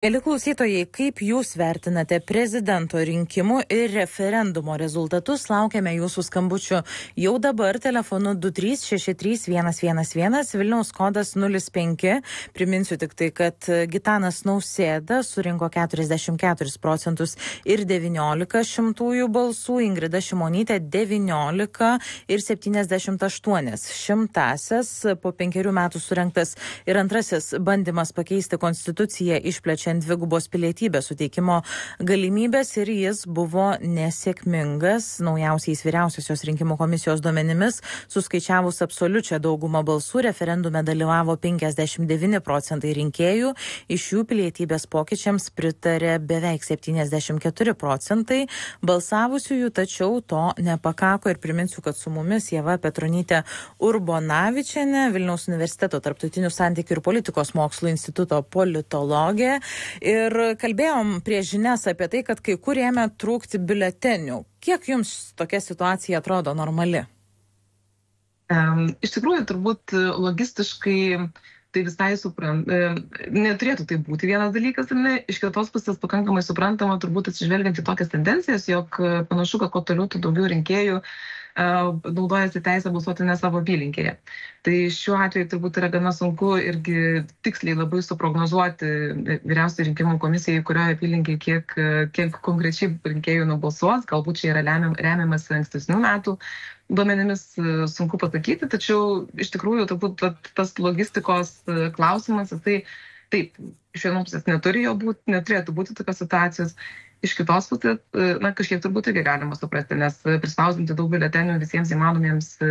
Keli klausytojai, kaip jūs vertinate prezidento rinkimų ir referendumo rezultatus? Laukiame jūsų skambučių jau dabar telefonu 2363111 Vilniaus kodas 05. Priminsiu tik tai, kad Gitanas Nausėda surinko 44 procentus ir 19 šimtųjų balsų, Ingrida Šimonytė 19 ir 78 šimtasias. Po penkerių metų surinktas ir antrasis bandymas pakeisti konstituciją išplečia siekiant dvigubos pilietybės suteikimo galimybės ir jis buvo nesėkmingas. Naujausiais vyriausiosios rinkimų komisijos duomenimis suskaičiavus absoliučią daugumą balsų referendume dalyvavo 59 procentai rinkėjų, iš jų pilietybės pokyčiams pritarė beveik 74 procentai balsavusiųjų, tačiau to nepakako ir priminsiu, kad su mumis Jeva Petronytė Urbonavičiane, Vilniaus universiteto tarptautinių santykių ir politikos mokslų instituto politologė Ir kalbėjom prieš žinias apie tai, kad kai kur ėmė trūkti biuletenių. Kiek jums tokia situacija atrodo normali? Iš tikrųjų, turbūt logistiškai tai visai suprant, neturėtų tai būti vienas dalykas, ne, iš kitos pusės pakankamai suprantama, turbūt atsižvelgiant į tokias tendencijas, jog panašu, kad kuo toliau, tuo daugiau rinkėjų uh, naudojasi teisę balsuoti ne savo apylinkėje. Tai šiuo atveju turbūt yra gana sunku irgi tiksliai labai suprognozuoti vyriausiai rinkimų komisijai, kurioje apylinkėje kiek, kiek konkrečiai rinkėjų nubalsuos, galbūt čia yra remiam, remiamas ankstesnių metų duomenimis sunku pasakyti, tačiau iš tikrųjų turbūt tas logistikos klausimas, jisai taip, iš vienos pusės neturi jo būti, neturėtų būti tokios situacijos, iš kitos pusės, e, na, kažkiek turbūt irgi galima suprasti, nes prispausinti daug biuletenių visiems įmanomiems e,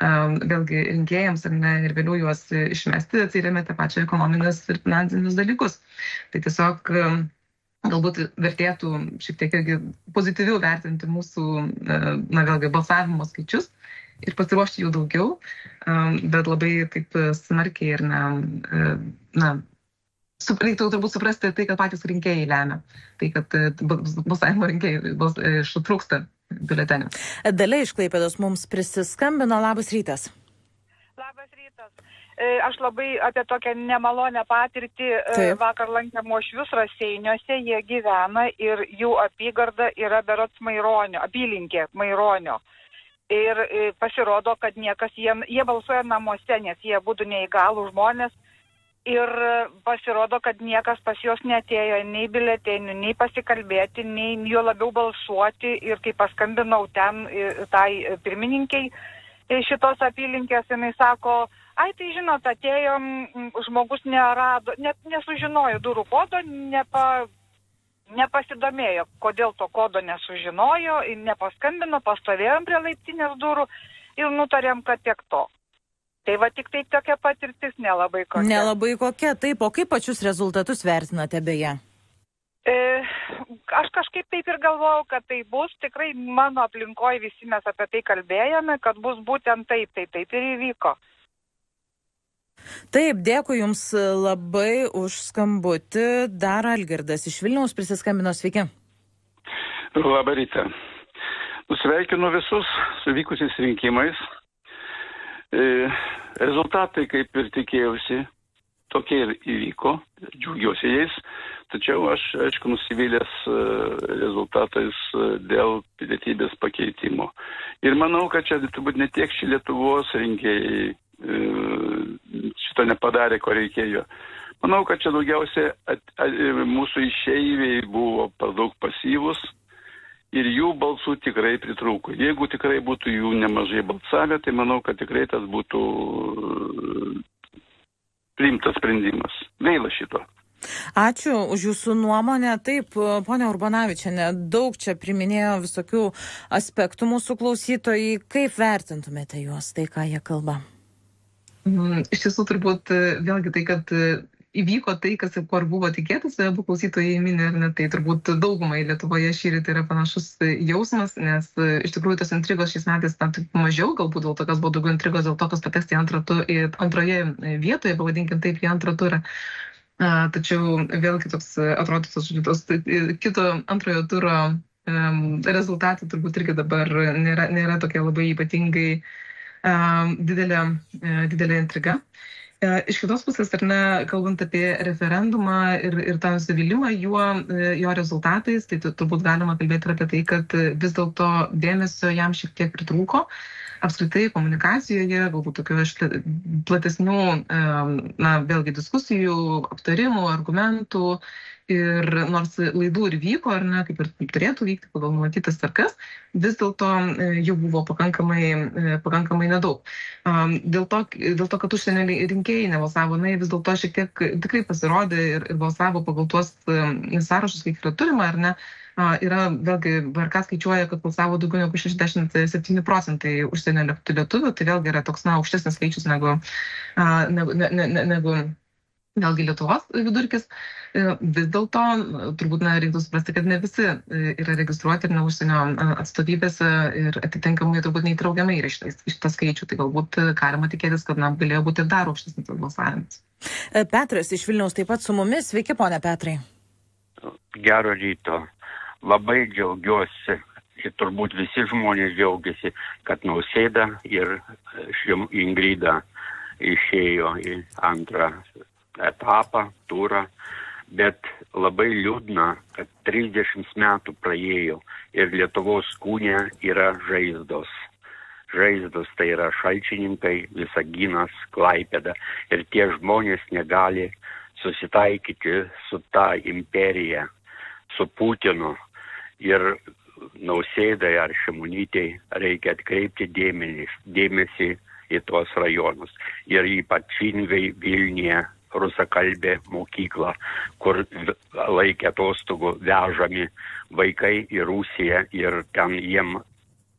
vėlgi rinkėjams ar ne, ir vėliau juos išmesti, atsiriamė tą pačią ekonominius ir finansinius dalykus. Tai tiesiog e, galbūt vertėtų šiek tiek irgi pozityviau vertinti mūsų, na, vėlgi balsavimo skaičius ir pasiruošti jų daugiau, bet labai taip smarkiai ir na, na reiktų turbūt suprasti tai, kad patys rinkėjai lemia. Tai, kad e, balsavimo rinkėjai bals, ištrūksta e, biuletenių. Dalia iš Klaipėdos mums prisiskambino. Labas rytas. Labas rytas. E, aš labai apie tokią nemalonę patirtį Taip. vakar lankėm ošvius raseiniuose, jie gyvena ir jų apygarda yra berots Maironio, apylinkė Maironio. Ir pasirodo, kad niekas jiem, jie balsuoja namuose, nes jie būtų neįgalų žmonės ir pasirodo, kad niekas pas juos netėjo nei biletėnių, nei pasikalbėti, nei jo labiau balsuoti. Ir kai paskambinau ten tai pirmininkiai šitos apylinkės, jinai sako, ai tai žinot, atėjom, žmogus nerado, net nesužinojo durų kodo, nepa, nepasidomėjo, kodėl to kodo nesužinojo, nepaskambino, pastovėjom prie laiptinės durų ir nutarėm, kad tiek to. Tai va tik tai tokia patirtis nelabai kokia. Nelabai kokia, taip, o kaip pačius rezultatus vertinate beje? E, aš kažkaip taip ir galvojau, kad tai bus, tikrai mano aplinkoje visi mes apie tai kalbėjome, kad bus būtent taip, tai taip ir įvyko. Taip, dėkui Jums labai už skambutį. Dar Algirdas iš Vilniaus prisiskambino, sveiki. Labą rytą. Sveikinu visus su vykusiais rinkimais. E, rezultatai, kaip ir tikėjausi, tokie ir įvyko, džiaugiuosi jais, tačiau aš, aišku, nusivylęs e, rezultatais e, dėl pilietybės pakeitimo. Ir manau, kad čia turbūt ne tiek ši Lietuvos rinkėjai šito nepadarė, ko reikėjo. Manau, kad čia daugiausiai at, at, mūsų išeiviai buvo per daug pasyvus, ir jų balsų tikrai pritrūko. Jeigu tikrai būtų jų nemažai balsavę, tai manau, kad tikrai tas būtų e, priimtas sprendimas. Gaila šito. Ačiū už Jūsų nuomonę. Taip, ponia Urbanavičiane, daug čia priminėjo visokių aspektų mūsų klausytojai. Kaip vertintumėte juos, tai ką jie kalba? Mm, iš tiesų, turbūt e, vėlgi tai, kad įvyko tai, kas ir kur buvo tikėtas, abu klausytojai minė, ar ne, tai turbūt daugumai Lietuvoje šį rytą yra panašus jausmas, nes e, iš tikrųjų tos intrigos šiais metais tam tik mažiau, galbūt dėl to, kas buvo daugiau intrigos, dėl to, kas pateks į, antrą, į antroje vietoje, pavadinkim taip, į antrą turą. Tačiau vėlgi toks atrodytų, tos kito antrojo turo rezultatai turbūt irgi dabar nėra, nėra tokie labai ypatingai didelė, uh, didelė intriga. E, iš kitos pusės, ar ne, kalbant apie referendumą ir, ir tą nusivylimą juo, e, jo rezultatais, tai turbūt galima kalbėti ir apie tai, kad vis dėlto dėmesio jam šiek tiek pritrūko. Apskritai komunikacijoje, galbūt tokių platesnių, na, vėlgi diskusijų, aptarimų, argumentų Ir nors laidų ir vyko, ar ne, kaip ir turėtų vykti pagal numatytas tvarkas, vis dėlto e, jų buvo pakankamai, e, pakankamai nedaug. Dėl to, dėl to, kad užsienio rinkėjai nebalsavo, na, vis dėlto šiek tiek tikrai pasirodė ir, ir balsavo pagal tuos e, sąrašus, kiek yra turima, ar ne. Yra, vėlgi, VRK skaičiuoja, kad balsavo daugiau negu 67 procentai užsienio lietuvių, tai vėlgi yra toks, na, aukštesnis skaičius negu, negu, ne, ne, negu vėlgi Lietuvos vidurkis, e, vis dėlto turbūt na, reiktų suprasti, kad ne visi e, yra registruoti ir ne užsienio e, atstovybėse ir atitinkamai turbūt neįtraukiamai yra šitą skaičių, tai galbūt galima tikėtis, kad na, galėjo būti ir dar aukštesnis balsavimas. Petras iš Vilniaus taip pat su mumis, sveiki ponia Petrai. Gero ryto, labai džiaugiuosi ir turbūt visi žmonės džiaugiasi, kad Nausėda ir Ingrida išėjo į antrą etapą, turą, bet labai liūdna, kad 30 metų praėjo ir Lietuvos kūne yra žaizdos. Žaizdos tai yra šalčininkai, visaginas, klaipėda ir tie žmonės negali susitaikyti su ta imperija, su Putinu ir nausėdai ar šimunytei reikia atkreipti dėmesį, dėmesį į tuos rajonus. Ir ypatingai Vilniuje rusakalbė mokykla, kur laikė atostogų vežami vaikai į Rusiją ir ten jiem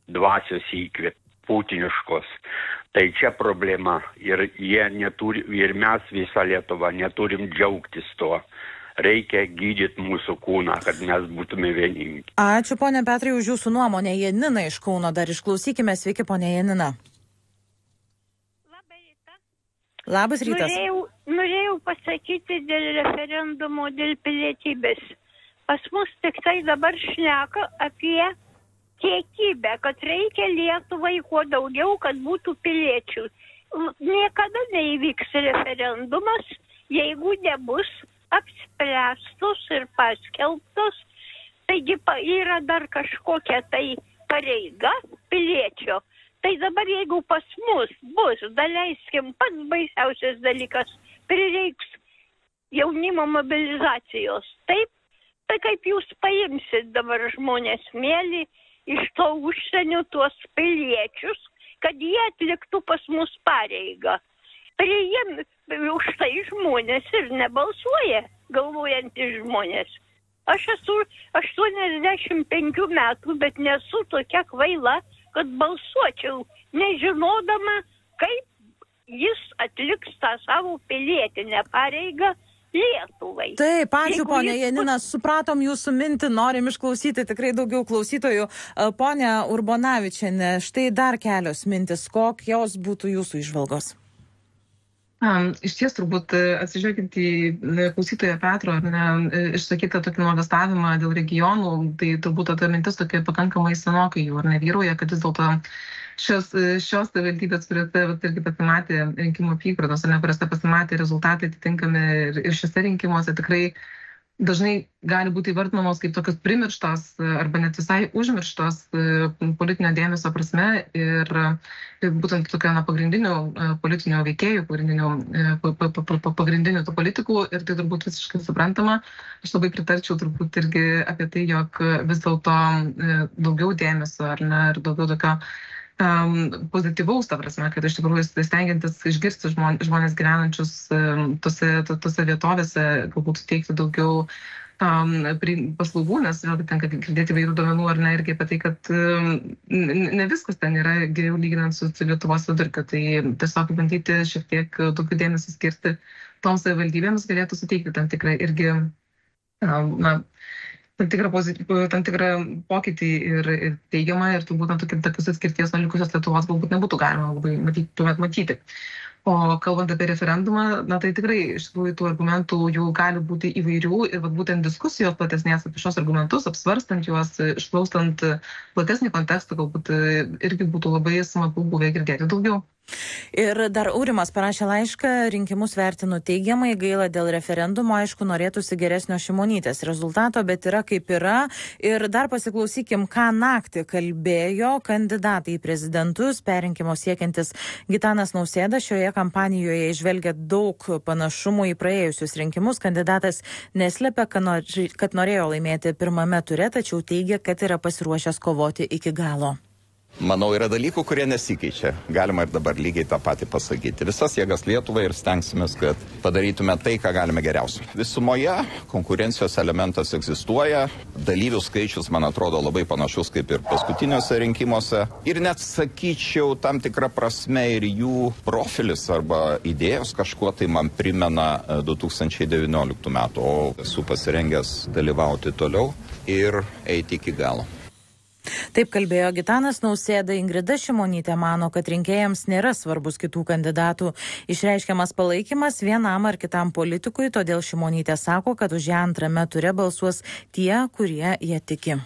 dvasios įkvėp putiniškos. Tai čia problema ir neturi, ir mes visą Lietuvą neturim džiaugtis tuo reikia gydyti mūsų kūną, kad mes būtume vieningi. Ačiū, ponė Petrai, už jūsų nuomonę. Janina iš Kauno dar išklausykime. Sveiki, ponė Janina. Labas rytas. Norėjau, norėjau pasakyti dėl referendumo, dėl pilietybės. Pas mus tik tai dabar šneka apie kiekybę, kad reikia Lietuvai kuo daugiau, kad būtų piliečių. Niekada neįvyks referendumas, jeigu nebus apspręstos ir paskelbtos. Taigi yra dar kažkokia tai pareiga piliečio Tai dabar jeigu pas mus bus, daleiskim, pats baisiausias dalykas, prireiks jaunimo mobilizacijos. Taip, tai kaip jūs paimsit dabar žmonės mėly iš to užsienio tuos piliečius, kad jie atliktų pas mus pareigą. Priim, už tai žmonės ir nebalsuoja, galvojantys žmonės. Aš esu 85 metų, bet nesu tokia kvaila, kad balsuočiau, nežinodama, kaip jis atliks tą savo pilietinę pareigą Lietuvai. Taip, ačiū Jeigu ponė jis... Janina, supratom jūsų mintį, norim išklausyti tikrai daugiau klausytojų. E, Pone Urbonavičiane, štai dar kelios mintis, kokios būtų jūsų išvalgos? Iš ties turbūt e, atsižvelgiant į klausytojo Petro ne, e, išsakytą tokį nuogastavimą dėl regionų, tai turbūt ta mintis tokia pakankamai senokai jau ar nevyrauja, kad vis dėlto šios, e, šios savivaldybės, kuriuose irgi pasimatė rinkimų apygardos, ar ne, kuriuose pasimatė rezultatai atitinkami ir, ir šiuose rinkimuose tikrai uh, dažnai gali būti įvardinamos kaip tokios primirštos arba net visai užmirštos e, politinio dėmesio prasme ir būtent tokia na, pagrindinių e, politinių veikėjų, pagrindinių, e, pagrindinių tų politikų ir tai turbūt visiškai suprantama. Aš labai pritarčiau turbūt irgi apie tai, jog vis dėlto daugiau dėmesio ar ne, ir daugiau tokio um, pozityvaus, ta prasme, kad iš tikrųjų stengiantis išgirsti žmon, žmonės gyvenančius um, tose, tose vietovėse, galbūt suteikti daugiau um, paslaugų, nes vėlgi tenka girdėti vairių duomenų ar ne, irgi apie tai, kad um, ne viskas ten yra geriau lyginant su, su Lietuvos vidurkiu, tai tiesiog bandyti šiek tiek daugiau dėmesio skirti toms savivaldybėms galėtų suteikti tam tikrą irgi um, na, tam tikrą, tam tikrą pokytį ir, ir teigiamą ir turbūt tokia, tokios atskirties nuo likusios Lietuvos galbūt nebūtų galima labai matyti, tuomet matyti. O kalbant apie referendumą, na tai tikrai iš tikrųjų tų argumentų jų gali būti įvairių ir vat, būtent diskusijos platesnės apie šios argumentus, apsvarstant juos, išklaustant platesnį kontekstą, galbūt irgi būtų labai smagu buvę girdėti daugiau. Ir dar Ūrimas parašė laišką, rinkimus vertinu teigiamai, gaila dėl referendumo, aišku, norėtųsi geresnio šimonytės rezultato, bet yra kaip yra. Ir dar pasiklausykim, ką naktį kalbėjo kandidatai į prezidentus, perinkimo siekiantis Gitanas Nausėda. Šioje kampanijoje išvelgia daug panašumų į praėjusius rinkimus. Kandidatas neslėpia, kad norėjo laimėti pirmame ture, tačiau teigia, kad yra pasiruošęs kovoti iki galo. Manau, yra dalykų, kurie nesikeičia. Galima ir dabar lygiai tą patį pasakyti. Visas jėgas Lietuvai ir stengsimės, kad padarytume tai, ką galime geriausiai. Visumoje konkurencijos elementas egzistuoja. Dalyvių skaičius, man atrodo, labai panašus kaip ir paskutiniuose rinkimuose. Ir net sakyčiau, tam tikrą prasme ir jų profilis arba idėjos kažkuo tai man primena 2019 e, metų. O esu pasirengęs dalyvauti toliau ir eiti iki galo. Taip kalbėjo Gitanas Nausėda, Ingrida Šimonytė mano, kad rinkėjams nėra svarbus kitų kandidatų išreiškiamas palaikymas vienam ar kitam politikui, todėl Šimonytė sako, kad už ją antrame ture balsuos tie, kurie jie tiki.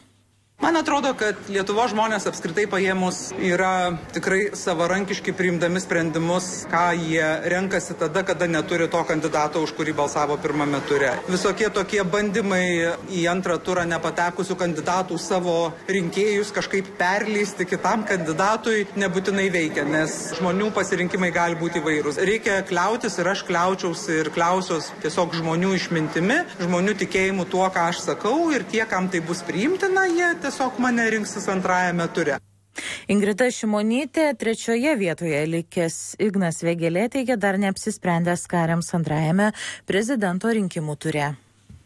Man atrodo, kad Lietuvo žmonės apskritai paėmus yra tikrai savarankiški priimdami sprendimus, ką jie renkasi tada, kada neturi to kandidato, už kurį balsavo pirmame ture. Visokie tokie bandymai į antrą turą nepatekusių kandidatų savo rinkėjus kažkaip perleisti kitam kandidatui nebūtinai veikia, nes žmonių pasirinkimai gali būti įvairūs. Reikia kliautis ir aš kliaučiausi ir kliausios tiesiog žmonių išmintimi, žmonių tikėjimu tuo, ką aš sakau ir tie, kam tai bus priimtina, jie tiesiog tiesiog mane rinksis antrajame ture. Ingrida Šimonytė trečioje vietoje likęs Ignas Vėgelė teigia dar neapsisprendęs kariams antrajame prezidento rinkimų ture.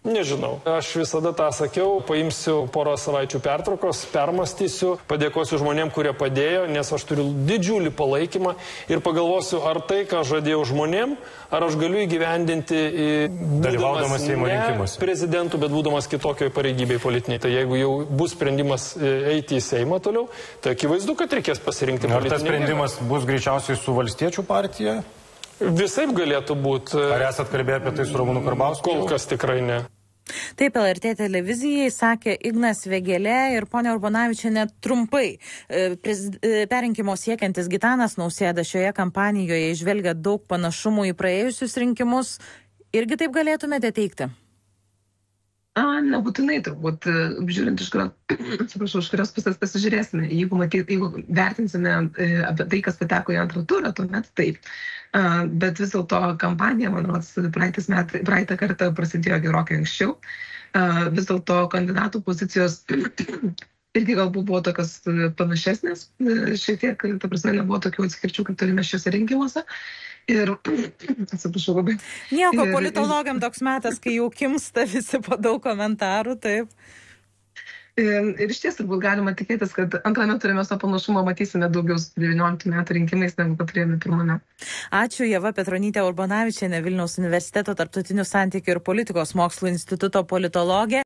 Nežinau. Aš visada tą sakiau, paimsiu porą savaičių pertraukos, permastysiu, padėkosiu žmonėm, kurie padėjo, nes aš turiu didžiulį palaikymą ir pagalvosiu, ar tai, ką žadėjau žmonėm, ar aš galiu įgyvendinti į dalyvaudamas Seimo rinkimuose. Prezidentų, bet būdamas kitokioje pareigybėje politiniai. Tai jeigu jau bus sprendimas e, eiti į Seimą toliau, tai akivaizdu, kad reikės pasirinkti. Ar tas sprendimas jėgą. bus greičiausiai su valstiečių partija? Visai galėtų būti. Ar esat kalbėję apie tai su Ramūnu Karbausku? Kol kas tikrai ne. Taip, LRT televizijai sakė Ignas Vegelė ir ponia Urbonavičiane trumpai. E, e, perinkimo siekiantis Gitanas Nausėda šioje kampanijoje išvelgia daug panašumų į praėjusius rinkimus. Irgi taip galėtumėte teikti? A, nebūtinai turbūt, e, žiūrint iš kurios, atsiprašau, iš kurios pusės pasižiūrėsime. Jeigu, matyt, jeigu vertinsime apie tai, kas pateko į antrą turą, tuomet taip. Bet vis dėlto kampanija, man rodos, praeitą kartą prasidėjo gerokai anksčiau. Vis dėlto kandidatų pozicijos irgi galbūt buvo tokios panašesnės, šiek tiek, ta prasme, nebuvo tokių atskirčių, kaip turime šiuose rinkimuose. Ir, atsiprašau labai. Nieko, politologam toks metas, kai jau kimsta visi po daug komentarų, taip. Ir iš ties turbūt galima tikėtis, kad antrame turime to panašumo matysime daugiau su 19 metų rinkimais, negu kad turėjome pirmame. Ačiū Jeva Petronytė Urbanavičiane, Vilniaus universiteto tarptautinių santykių ir politikos mokslų instituto politologė.